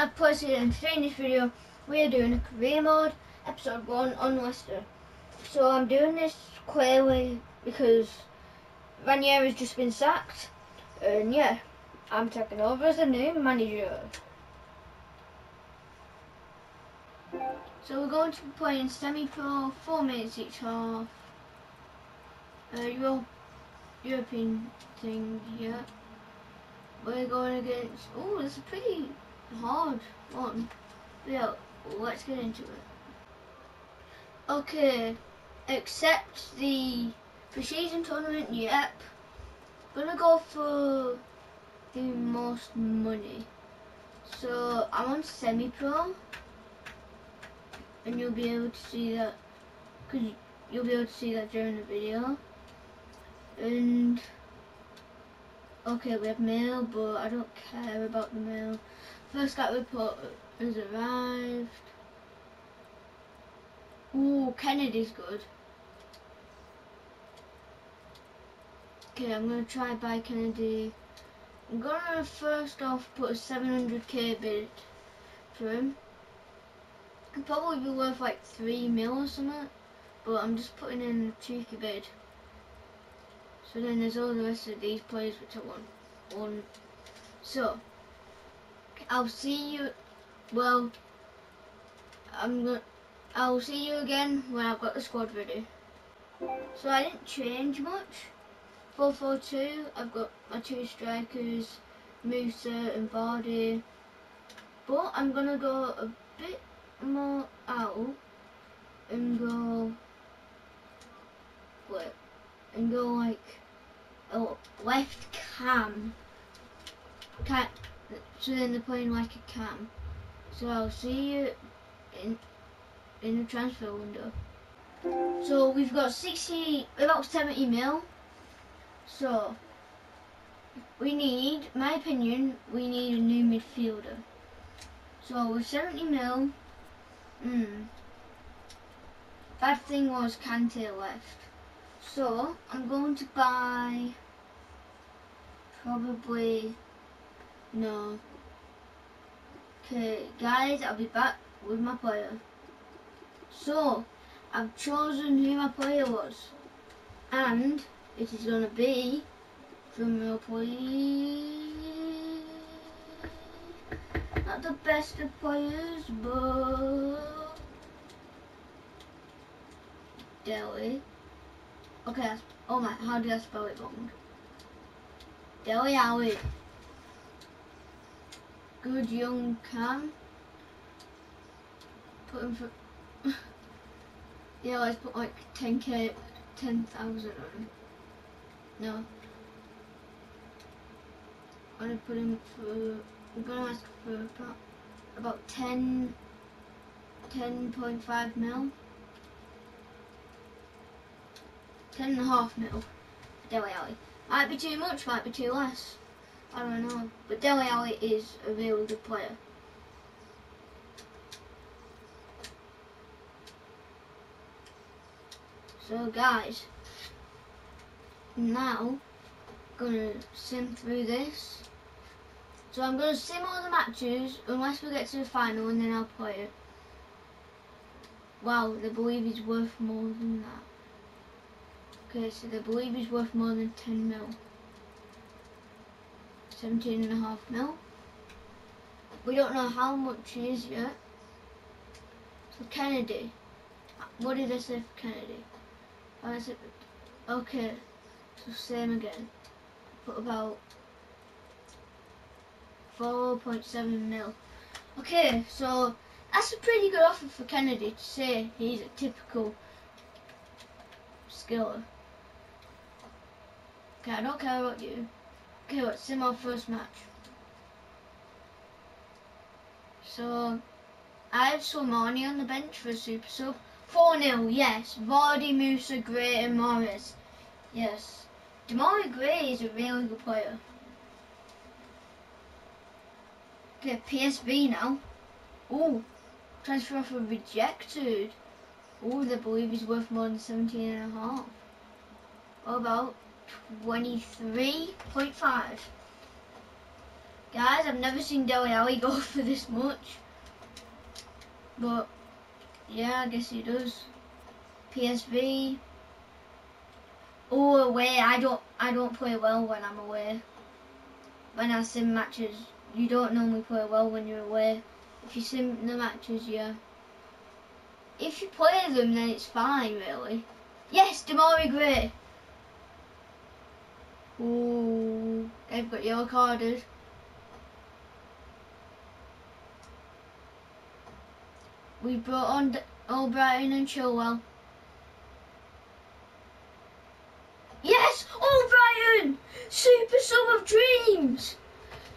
I've posted in this video, we are doing a career mode, episode 1 on Leicester. So I'm doing this quickly because Ranieri has just been sacked, and yeah, I'm taking over as the new manager. So we're going to be playing semi-pro, 4 minutes each half. Uh, Euro European thing, yeah. We're going against, oh, it's a pretty hard one. Yeah, let's get into it. Okay, accept the pre-season tournament, yep. Gonna go for the most money. So I'm on semi-pro, and you'll be able to see that, cause you'll be able to see that during the video. And okay, we have mail, but I don't care about the mail. First cat report has arrived. Ooh, Kennedy's good. Okay, I'm gonna try buy Kennedy. I'm gonna first off put a 700k bid for him. Could probably be worth like 3 mil or something, but I'm just putting in a cheeky bid. So then there's all the rest of these players which I want. One. So, I'll see you, well, I'm gonna, I'll see you again when I've got the squad ready. So I didn't change much. 4-4-2, I've got my two strikers, Musa and Vardy. But I'm gonna go a bit more out and go, wait, and go like a left cam. Can so then they're playing like a cam. So I'll see you in in the transfer window. So we've got 60, about 70 mil. So we need, my opinion, we need a new midfielder. So with 70 mil, hmm. Bad thing was Kante left. So I'm going to buy probably no. Okay, guys, I'll be back with my player. So, I've chosen who my player was. And it is going to be your please. Not the best of players, but Dele. Okay, oh my, how did I spell it wrong? Dele Alli. Good young Cam. Put him for... yeah, let's put like 10k, 10,000 on him. No. I'm gonna put him for... I'm gonna ask for about, about 10, 10.5 mil. 10 and a half mil. Dele Alli. Might be too much, might be too less. I don't know. But Dele Alli is a really good player. So guys, now I'm gonna sim through this. So I'm gonna sim all the matches unless we get to the final and then I'll play it. Wow, they believe he's worth more than that. Okay, so they believe he's worth more than 10 mil. 17 and a half mil. We don't know how much he is yet. So Kennedy. What did I say for Kennedy? Is it? Okay. So same again. Put about 4.7 mil. Okay, so that's a pretty good offer for Kennedy to say he's a typical skiller. Okay, I don't care about you. Okay, let's sim our first match. So, I have Slimani on the bench for a super sub. 4-0, yes. Vardy, Musa, Gray and Mahrez. Yes. Demarai Gray is a really good player. Okay, PSV now. Oh, transfer offer rejected. Oh, they believe he's worth more than 17 and a half. What about 23.5. Guys, I've never seen Dele Alli go for this much. But yeah, I guess he does. PSV. Oh, away. I don't. I don't play well when I'm away. When I sim matches, you don't normally play well when you're away. If you sim the matches, yeah. If you play them, then it's fine, really. Yes, Demarai Gray. Ooh, they've got yellow carded. We brought on Albrighton and Chilwell. Yes! Albrighton! Super Sub of Dreams!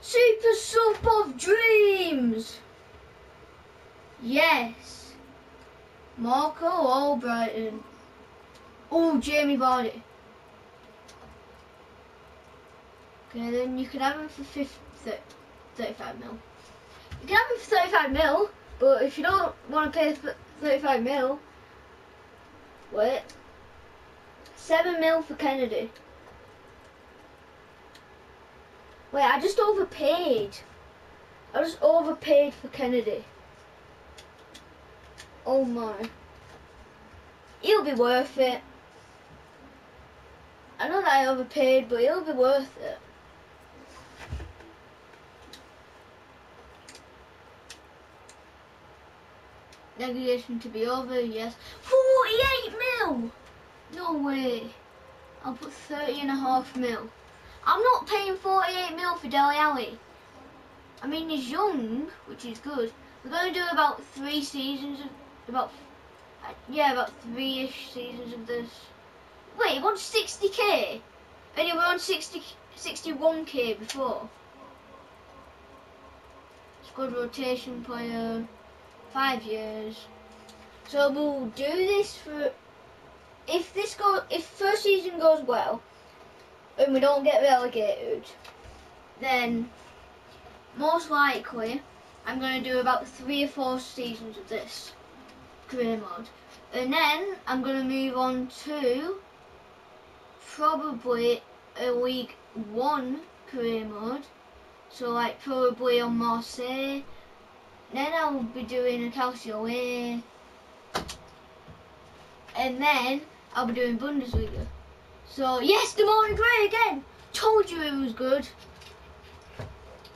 Super Sub of Dreams! Yes! Marco Albrighton. Oh, Jamie Vardy. Okay, then you can have him for 50, 35 mil. You can have him for 35 mil. But if you don't want to pay 35 mil, wait, 7 mil for Kennedy. Wait, I just overpaid. I just overpaid for Kennedy. Oh my. It'll be worth it. I know that I overpaid, but it'll be worth it. Negation to be over, yes. 48 mil! No way. I'll put 30 and a half mil. I'm not paying 48 mil for Dele Alli. I mean, he's young, which is good. We're going to do about three seasons of, about, uh, yeah, about three-ish seasons of this. Wait, he wants 60k? And he were on 60, 61k before. It's Squad rotation player five years. So we'll do this for if this go if first season goes well and we don't get relegated, then most likely I'm going to do about three or four seasons of this career mode. And then I'm going to move on to probably a Ligue 1 career mode. So like probably on Marseille then I will be doing a Calcio A. And then I'll be doing Bundesliga. So yes, Demarai Gray again. Told you it was good.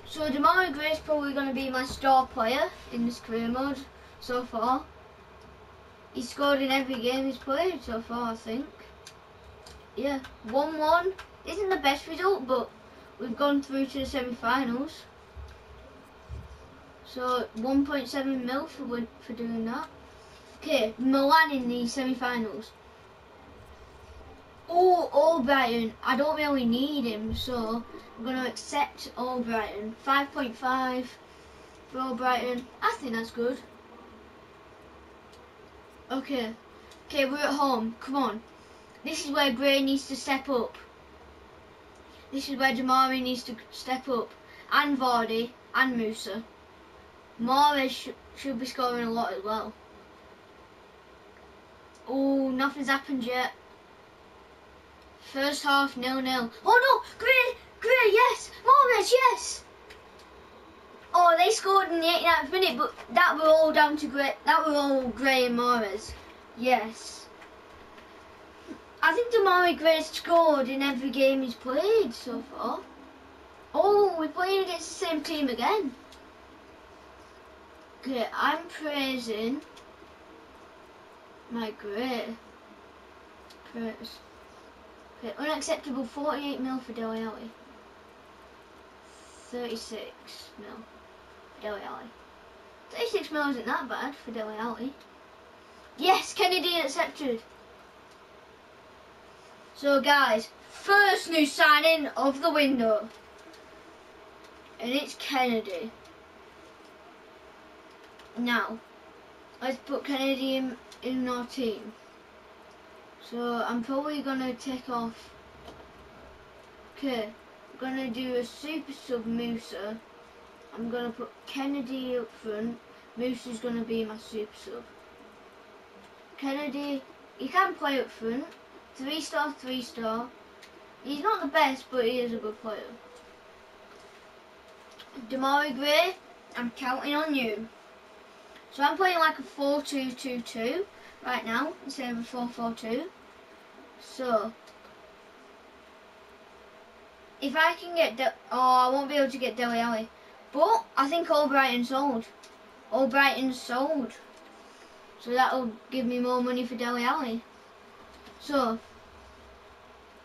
So Demarai Gray is probably going to be my star player in this career mode so far. He's scored in every game he's played so far, I think. Yeah, 1-1 isn't the best result, but we've gone through to the semi-finals. So 1.7 mil for for doing that. Okay, Milan in the semi-finals. Oh, Albrighton. I don't really need him, so I'm going to accept Albrighton. 5.5 for Albrighton. I think that's good. Okay. Okay, we're at home. Come on. This is where Gray needs to step up. This is where Demarai needs to step up. And Vardy. And Musa. Mahrez sh should be scoring a lot as well. Oh, nothing's happened yet. First half, nil-nil. Oh no, Gray, Gray, yes, Mahrez, yes. Oh, they scored in the 89th minute, but that were all down to Gray. That were all Gray and Mahrez. Yes. I think Demarai Gray scored in every game he's played so far. Oh, we're playing against the same team again. Okay, I'm praising my grid. Praise. Okay, unacceptable 48 mil for Dele Alli. 36 mil for Dele Alli. 36 mil isn't that bad for Dele Alli. Yes, Kennedy accepted. So guys, first new signing of the window. And it's Kennedy. Now, let's put Kennedy in, our team. So I'm probably to take off... Okay, I'm to do a super sub Musa. I'm to put Kennedy up front. Musa's going to be my super sub. Kennedy, he can play up front. Three star, three star. He's not the best, but he is a good player. Demarai Gray, I'm counting on you. So I'm playing like a 4-2-2-2 right now instead of a 4-4-2. So if I can get De oh I won't be able to get Dele Alli. But I think Albrighton sold. Albrighton sold. So that'll give me more money for Dele Alli. So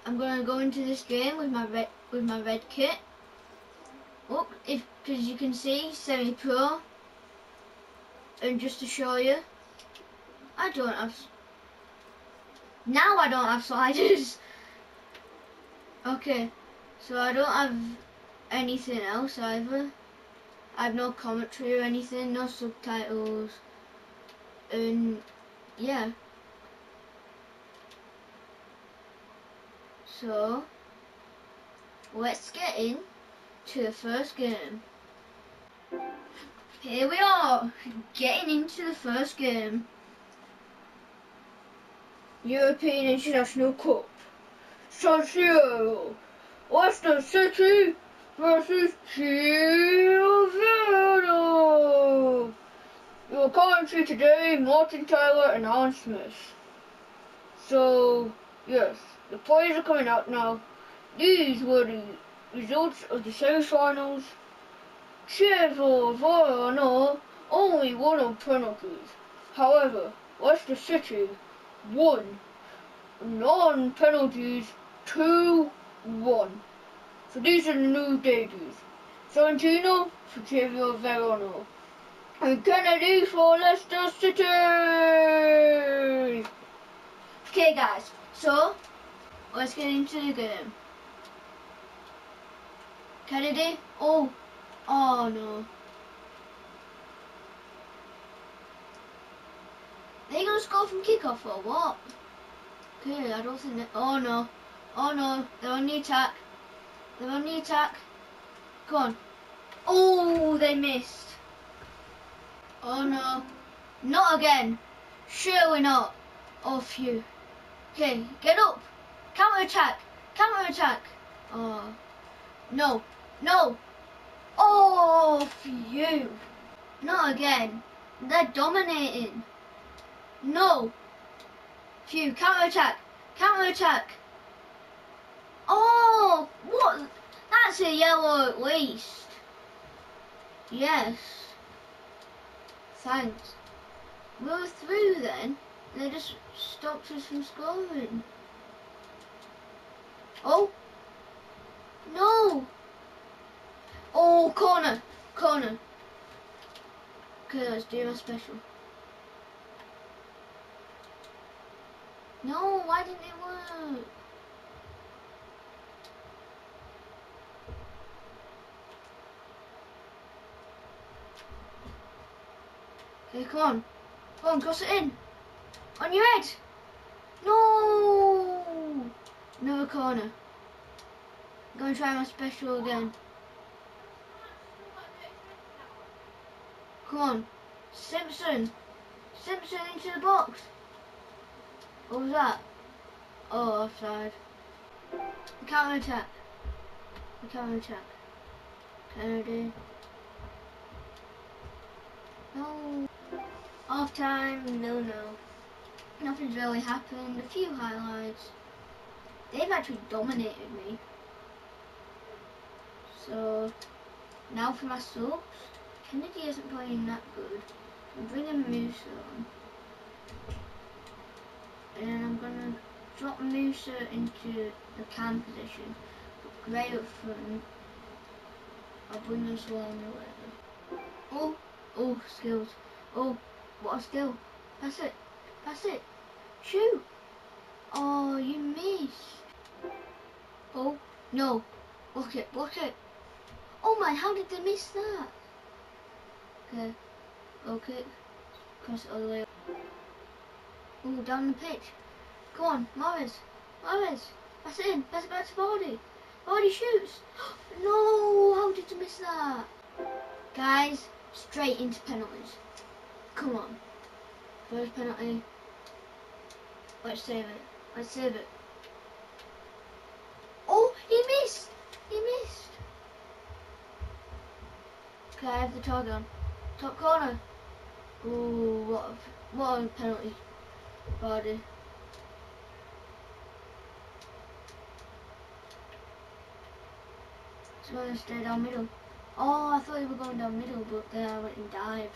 I'm gonna go into this game with my red with my red kit. Oh, if because you can see semi-pro. And just to show you, I don't have. Now I don't have sliders. okay, so I don't have anything else either. I have no commentary or anything, no subtitles. And yeah. So let's get in to the first game. Here we are, getting into the first game. European International Cup. Siro. Leicester City versus Chievo Your commentary today, Martin Tyler and Alan Smith. So, yes, the players are coming out now. These were the results of the semi-finals. Chievo Verona only won on penalties. However, Leicester City won non-penalties 2-1. So these are the new debuts. Sorrentino for Chievo Verona. And Kennedy for Leicester City! Okay guys, so let's get into the game. Kennedy, oh, oh no. They gonna score from kickoff or what? Okay, I don't think that, oh no, oh no, they're on the attack. They're on the attack. Go on. Oh, they missed. Oh no. Not again. Surely not. Oh, phew. Okay, get up. Counter attack. Counter attack. Oh. No. No. Oh, phew. Not again. They're dominating. No. Phew. Counter attack. Counter attack. Oh, what? That's a yellow at least. Yes. Thanks. We're through then. They just stopped us from scoring. Oh. No. Oh, corner. Corner. Okay, let's do my special. No, why didn't it work? Okay, come on. Come on, cross it in. On your head. No. Another corner. I'm going to try my special again. Come on. Simpson. Simpson into the box. What was that? Oh, offside. Counter attack. Counter attack. Kennedy. No. Half time, no, no. Nothing's really happened. A few highlights. They've actually dominated me. So, now for my subs. Kennedy isn't playing that good. I'm bringing Musa on. And I'm going to drop Musa into the cam position. Put Gray up front. I'll bring this one away. Oh, oh, skills. Oh, what a skill. Pass it. Pass it. Shoot. Oh, you missed. Oh, no. Block it, block it. Oh my, how did they miss that? Okay. Okay. Cross all the way. Oh, down the pitch. Go on, Mahrez. Mahrez. That's it in. Pass it back to Vardy. Vardy shoots. no, how did you miss that? Guys, straight into penalties. Come on. First penalty. Let's save it. Let's save it. Oh, he missed. He missed. Okay, I have the target on. Top corner. Ooh, what a, what a penalty. Vardy. It's going to stay down middle. Oh, I thought you were going down middle, but then I went and dived.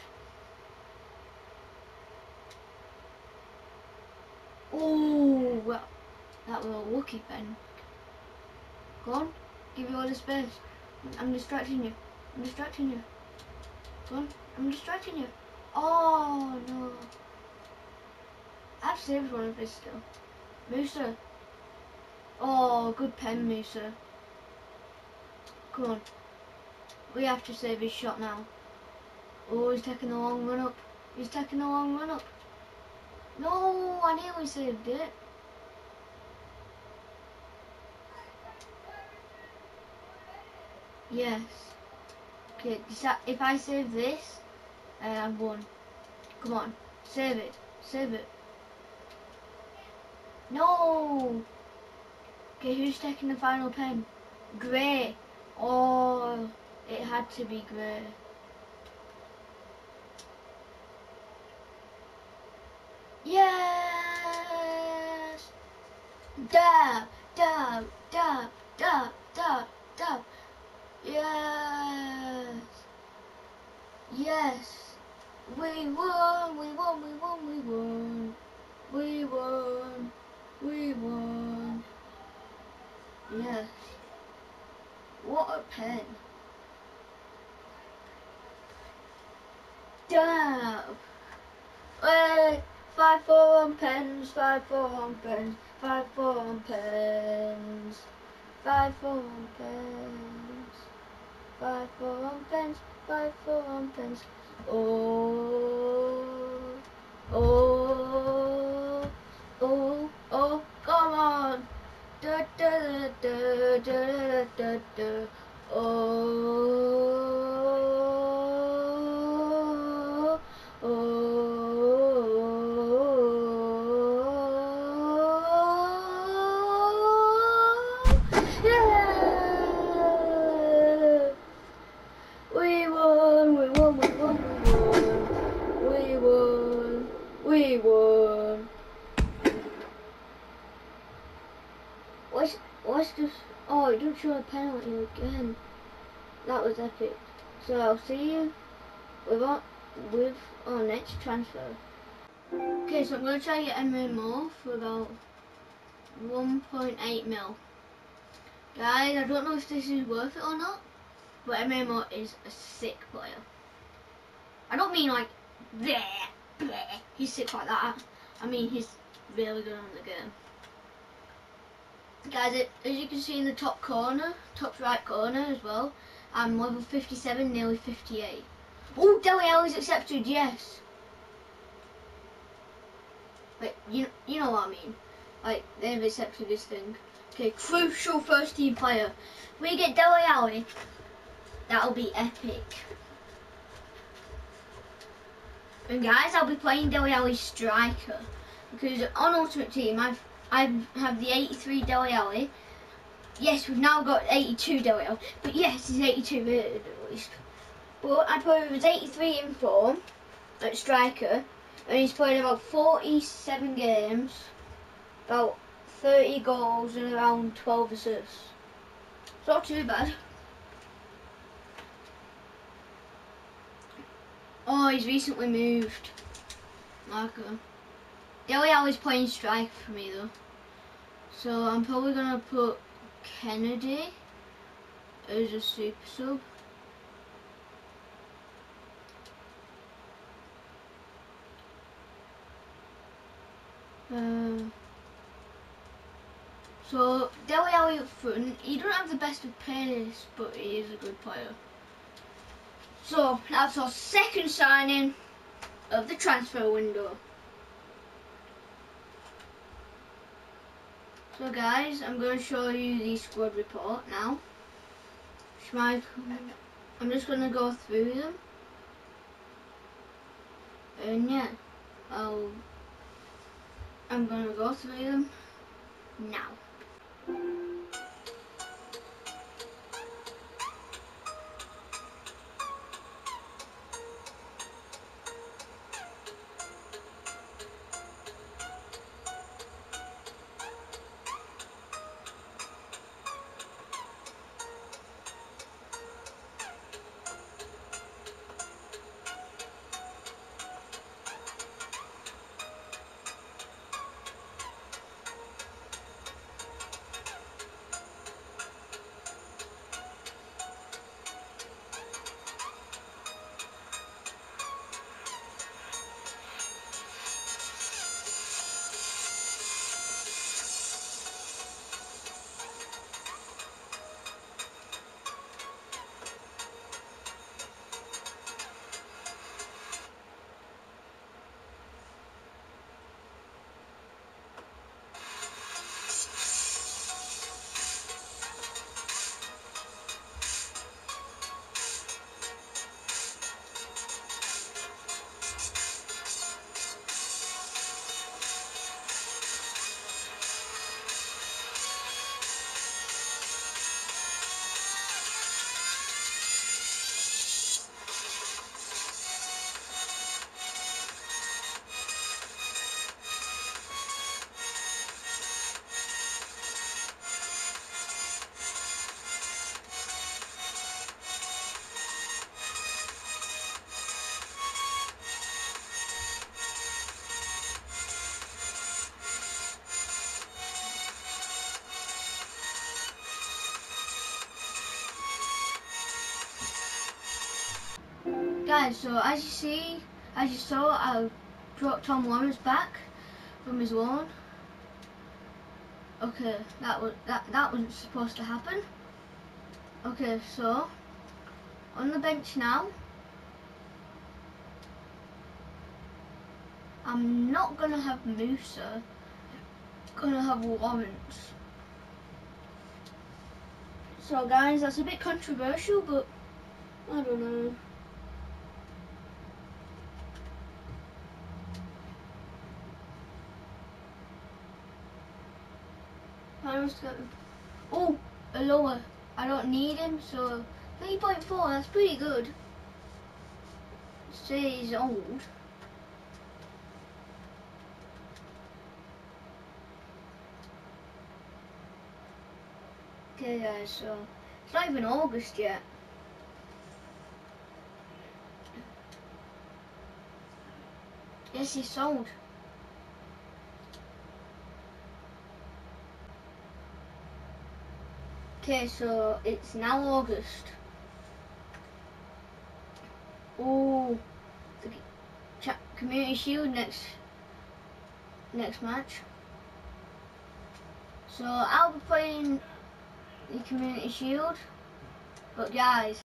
Oh, well, that was a lucky pen. Go on, give you all the space. I'm distracting you. I'm distracting you. Go on, I'm distracting you. Oh, no. I've saved one of his still. Musa. Oh, good pen, Musa. Come on. We have to save his shot now. Oh, he's taking a long run up. He's taking a long run up. No, I nearly saved it. Yes. Okay, if I save this, uh, I've won. Come on, save it, save it. No! Okay, who's taking the final pen? Gray. Oh, it had to be Gray. Yes! Dab, dab, dab, dab, dab, dab. Yes! Yes! We won, we won, we won, we won. We won, we won. Yes. What a pen. Damn! Wait! Five four on pens, five four on pens, five four on pens, five four on pens, five four on pens, five four on pens. Oh, oh, oh, oh, come on! Da da da da da da da. Oh. So I'll see you with our, with our next transfer. Okay, so I'm going to try to get for about 1.8 mil. Guys, I don't know if this is worth it or not, but MMO is a sick player. I don't mean like, bleh, he's sick like that. I mean he's really good on the game. Guys, as you can see in the top corner, top right corner as well, I'm level 57, nearly 58. Oh, Dele Alli is accepted, yes. Like, you, you know what I mean. Like, they've accepted this thing. Okay, crucial first team player. We get Dele Alli. That'll be epic. And guys, I'll be playing Dele Alli striker. Because on Ultimate Team, I've I have the 83 Dele Alli. Yes, we've now got 82 Dele Alli, but yes, he's 82 at least. But I put him as 83 in form at striker, and he's played about 47 games, about 30 goals and around 12 assists. It's not too bad. Oh, he's recently moved. Marco. Uh, Dele Alli's playing strike for me though. So I'm probably gonna put Kennedy is a super sub. Uh, so Dele Alli up front, he don't have the best of pace, but he is a good player. So that's our second signing of the transfer window. So guys, I'm going to show you the squad report now. I'm just going to go through them. And yeah, I'll, I'm going to go through them now. Guys, so as you see, as you saw, I brought Tom Lawrence back from his loan. Okay, that was that that wasn't supposed to happen. Okay, so on the bench now. I'm not gonna have Musa. Gonna have Lawrence. So guys, that's a bit controversial, but I don't know. Oh, Ulloa. I don't need him, so 3.4, that's pretty good. Say he's old. Okay guys, so it's not even August yet. Yes, he's sold. Okay, so it's now August. Oh, the Community Shield next next match. So I'll be playing the Community Shield, but guys,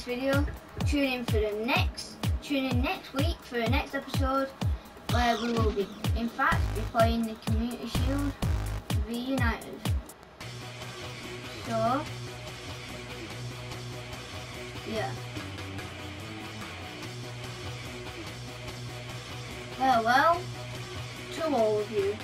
this video. Tune in for the next, tune in next week for the next episode where we will be, in fact, be playing the Community Shield v United. So, yeah. Well, well, to all of you.